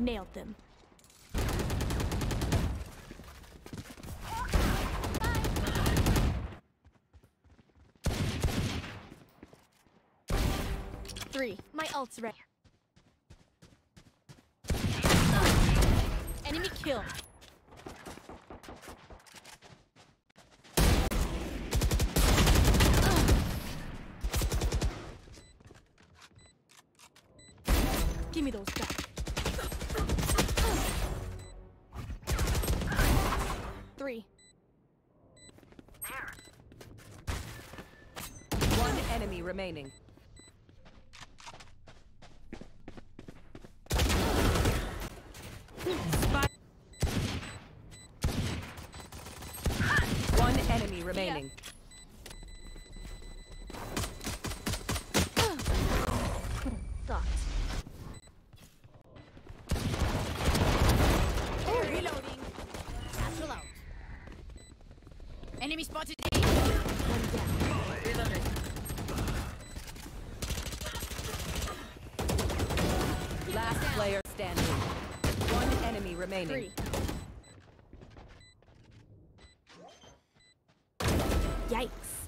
Nailed them. Three. My ult's ready. Enemy kill. Give me those back. Enemy remaining. One enemy remaining. Thought. Reloading. Satchel out. Enemy spotted One down. Last player standing. One enemy remaining. Three. Yikes.